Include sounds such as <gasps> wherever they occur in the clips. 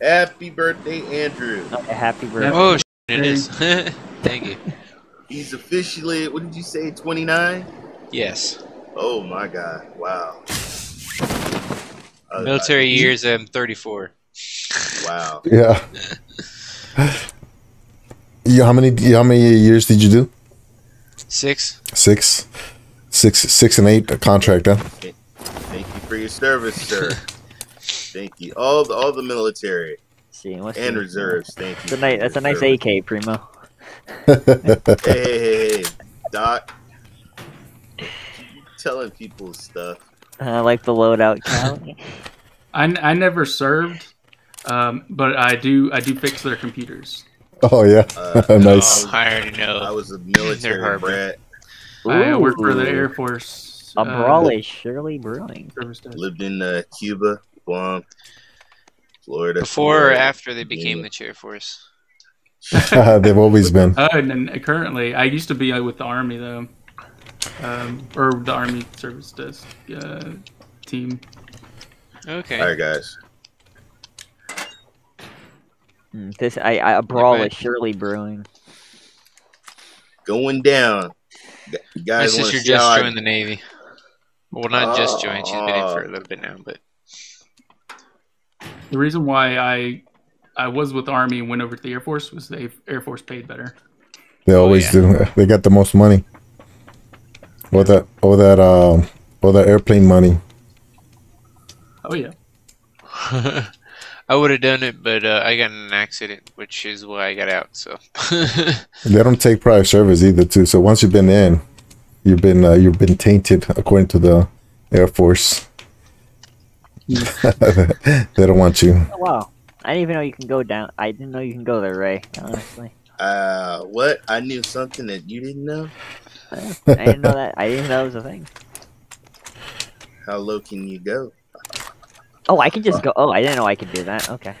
Happy birthday, Andrew. Okay, happy birthday. Oh, sh- it is. <laughs> Thank you. He's officially, what did you say, 29? Yes. Oh my God. Wow. Uh, Military years, I'm 34. Wow. Yeah. you how many how many years did you do? Six. Six, six, six and eight a contract. Huh? Thank you for your service, sir. <laughs> Thank you. All the, all the military See, what's and the- reserves. Thank you. That's a nice. your That's a nice. AK, Primo. <laughs> Hey, hey, hey, hey, Doc. Telling people stuff. I like the loadout count. <laughs> I, I never served, um, but I do I do fix their computers. Oh yeah, Uh, <laughs> nice. Oh, I already know. I know. was a military harbor. brat. I uh, worked for the Air Force. A uh, brawly Shirley Brewing. Lived in uh, Cuba, Guam, Florida. Before or after they became Virginia. the chair force. <laughs> <laughs> They've always been. Uh, and then currently, I used to be uh, with the Army though, um, or the Army service desk uh, team. Okay. All right, guys. Mm, This I, I a brawl is surely Brewing. Going down. You My guys want sister to see just I joined the Navy. Well, not just joined. She's been in for a Oh. little bit now, but The reason why I I was with Army and went over to the Air Force was the Air Force paid better. They always yeah. do. They got the most money. All that, all that, um, all that airplane money. Oh yeah, <laughs> I would have done it, but uh, I got in an accident, which is why I got out. So <laughs> They don't take prior service either, too. So once you've been in, you've been uh, you've been tainted according to the Air Force. <laughs> they don't want you. Oh wow! I didn't even know you can go down. I didn't know you can go there, Ray. Honestly, Uh, what? I knew something that you didn't know. I didn't know that. I didn't know that was a thing. How low can you go? Oh, I can just go. Oh, I didn't know I could do that. Okay.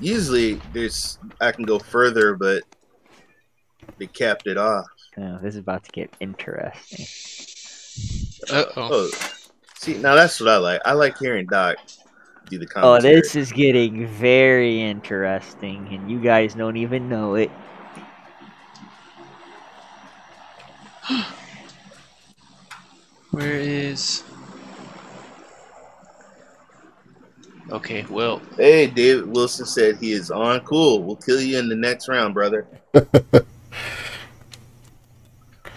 Usually, there's I can go further, but they capped it off. Oh, this is about to get interesting. Uh oh. Oh, see, now that's what I like. I like hearing Doc do the oh, commentary. Oh, this is getting very interesting, and you guys don't even know it. <gasps> Where is? Okay, well, Hey, David Wilson said he is on. Cool. We'll kill you in the next round, brother. <laughs>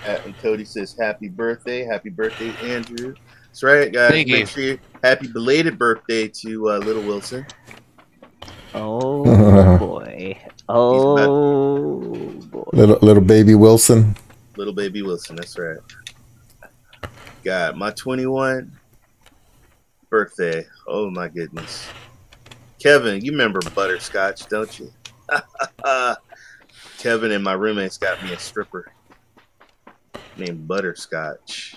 And Cody says, "Happy birthday, happy birthday, Andrew." That's right, guys. Thank Make you. sure you happy belated birthday to uh, little Wilson. Oh <laughs> boy. Oh boy. Little little baby Wilson. Little baby Wilson. That's right. God, my 21 birthday. Oh my goodness. Kevin, you remember butterscotch, don't you? <laughs> Kevin and my roommates got me a stripper named Butterscotch.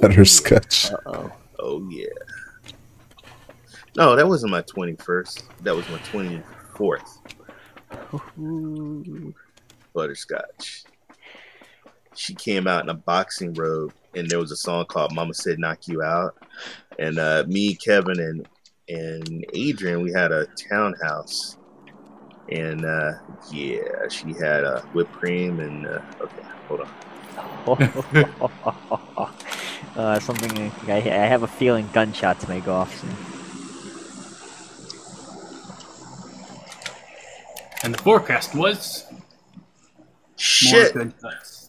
Butterscotch. Uh oh. Oh yeah. No, that wasn't my 21st. That was my 24th. Butterscotch. She came out in a boxing robe, and there was a song called "Mama Said Knock You Out." And uh, me, Kevin, and and Adrian, we had a townhouse, and uh, yeah, she had uh, whipped cream and uh, okay, hold on. <laughs> <laughs> uh, something I, I have a feeling gunshots may go off soon. and the forecast was more Shit. gunshots.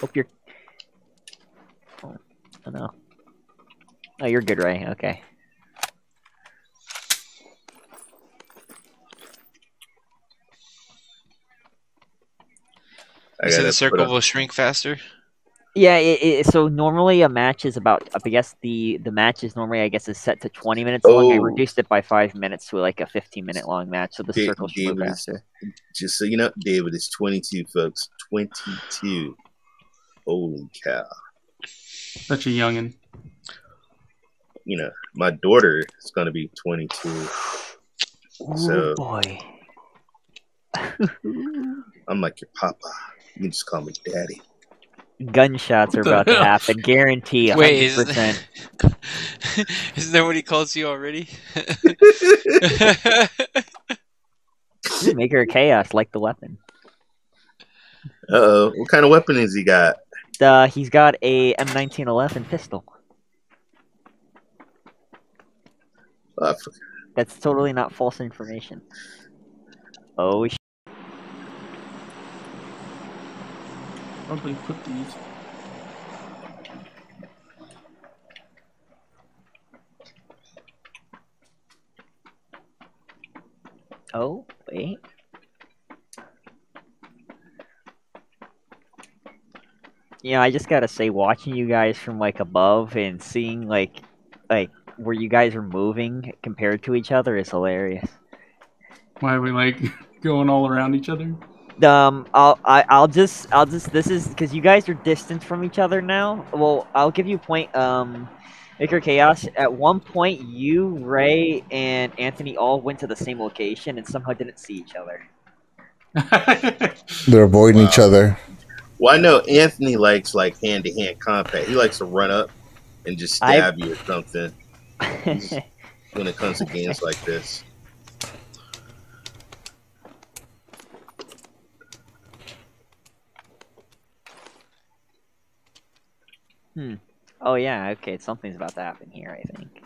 Hope you're. Oh, oh no. Oh, you're good, Ray. Okay. I you said the circle will shrink faster. Yeah, it, it, so normally a match is about. I guess the the match is normally I guess is set to twenty minutes long. I Oh. reduced it by five minutes to like a fifteen minute long match, so the Da- circle should move faster. Just so you know, David is 22, folks. 22. Holy cow. Such a youngin. You know, my daughter is going to be 22. Oh So- boy. <laughs> I'm like your papa. You can just call me daddy. Gunshots are What the about to happen. Guarantee. 100%. Wait, isn't, <laughs> isn't that what he calls you already? Ooh, Maker of Chaos, like the weapon. Uh oh. What kind of weapon has he got? Uh, he's got a M1911 pistol. I forgot. That's totally not false information. Oh, Probably put these. oh, wait. You know, I just gotta say, watching you guys from like above and seeing like, like where you guys are moving compared to each other is hilarious. Why are we like <laughs> going all around each other? Um, I'll I, I'll just I'll just this is because you guys are distant from each other now. Well, I'll give you a point. Um, Maker Chaos. At one point, you, Ray, and Anthony all went to the same location and somehow didn't see each other. <laughs> They're avoiding each other. Well, I know Anthony likes like hand to hand combat. He likes to run up and just I- stab you or something <laughs> when it comes to games like this. Oh yeah, okay, something's about to happen here. I think.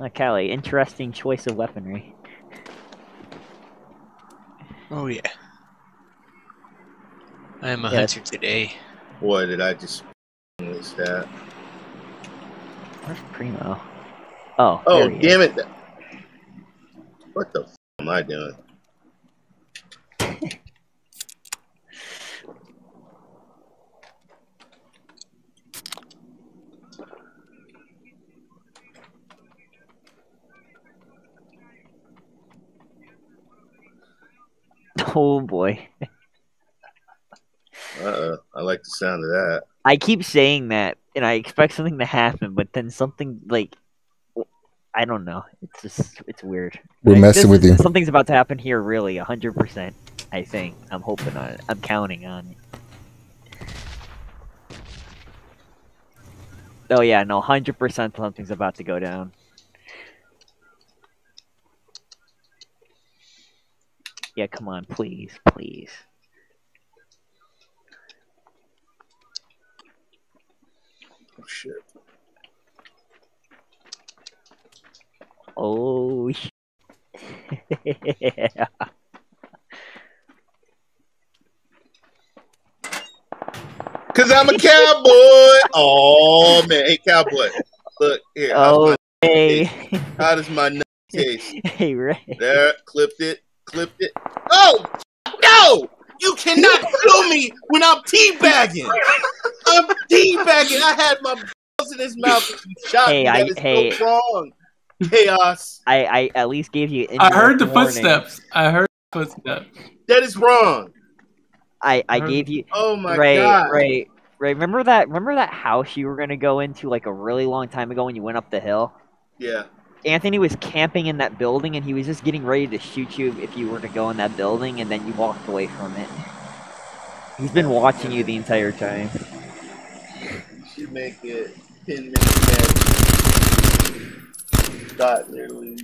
Uh, Callie, interesting choice of weaponry. oh yeah. I am a Yeah. hunter today. Boy, did I just miss that. Where's Primo? Oh, Oh, there he is. damn it. What the f am I doing? <laughs> Oh boy. Uh oh. I like the sound of that. I keep saying that, and I expect something to happen, but then something like I don't know. It's just it's weird. We're Like, messing with is- you. Something's about to happen here. Really, hundred percent. I think. I'm hoping on it. I'm counting on it. Oh yeah, no, hundred percent. Something's about to go down. Yeah, come on, please, please. Oh, shit. Oh. <laughs> sh- Cause I'm a cowboy. Oh man, hey cowboy. Look here. Oh, hey, how does my nut <laughs> taste? hey, Ray. There, clipped it, clipped it. Oh no! You cannot <laughs> film me when I'm teabagging. I'm teabagging. I had my balls in his mouth. and shot Hey, me. I- That is hey. so wrong. Chaos. I, I at least gave you. I heard the warning. footsteps. I heard the footsteps. That is wrong. I, I Heard- gave you Oh my Ray, god. Ray, Ray. Remember that? Remember that house you were gonna go into like a really long time ago when you went up the hill? Yeah. Anthony was camping in that building and he was just getting ready to shoot you if you were to go in that building, and then you walked away from it. He's been watching you the entire time. You should make it ten minutes match. Scott literally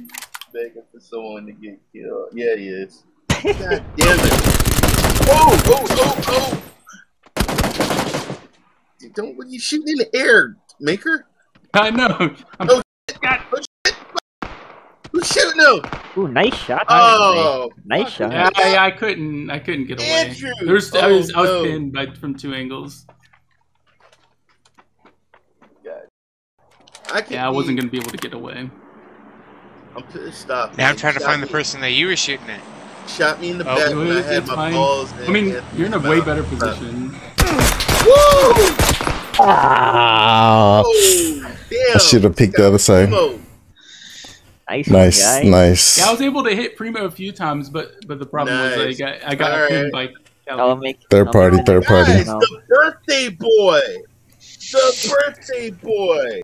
begging for someone to get killed. Yeah, he is. God <laughs> damn it. Oh, oh, oh, oh. Don't what are you shooting in the air, Maker? I know. I'm, Oh, God. Who's shooting him? Ooh, nice shot. Oh, nice shot. Yeah, I, I couldn't. I couldn't get away. Andrew! There's, I was, I was Oh, no. pinned by from two angles. I Yeah, I wasn't gonna be able to get away. I'm pissed off. Now I'm trying to Shot find the person that you were shooting at. Shot me in the Oh, back it when I was- had it's my fine. balls. I mean, you're in a way better position. Woo! Ah, Oh, damn! I should have picked the other side. Primo. Nice, Nice, guy. nice. Yeah, I was able to hit Primo a few times, but but the problem was Nice. like I, I got Alright. pinned by. I'll Kelly. make Third I'll party, make third party. Guys, the birthday boy. The birthday boy.